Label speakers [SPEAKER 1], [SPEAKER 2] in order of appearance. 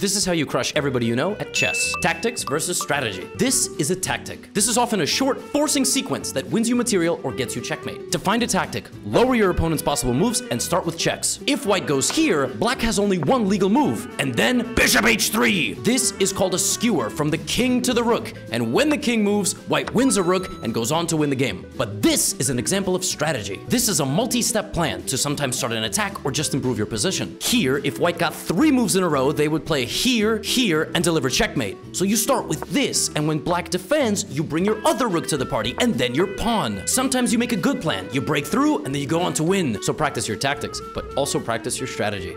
[SPEAKER 1] This is how you crush everybody you know at chess. Tactics versus strategy. This is a tactic. This is often a short, forcing sequence that wins you material or gets you checkmate. To find a tactic, lower your opponent's possible moves and start with checks. If white goes here, black has only one legal move, and then bishop h3. This is called a skewer from the king to the rook, and when the king moves, white wins a rook and goes on to win the game. But this is an example of strategy. This is a multi-step plan to sometimes start an attack or just improve your position. Here, if white got three moves in a row, they would play here, here, and deliver checkmate. So you start with this, and when black defends, you bring your other rook to the party, and then your pawn. Sometimes you make a good plan. You break through, and then you go on to win. So practice your tactics, but also practice your strategy.